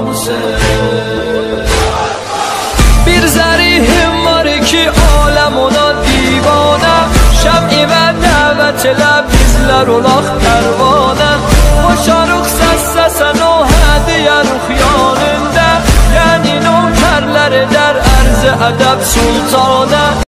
ناموسه بیرزری هماره که عالم و دیوانم شمعی و دعوت لب بیزلر و لاخ پروانم و شارخ سس سسن و هده یر و خیاننده. یعنی نو ترلر در عرض ادب سلطانه.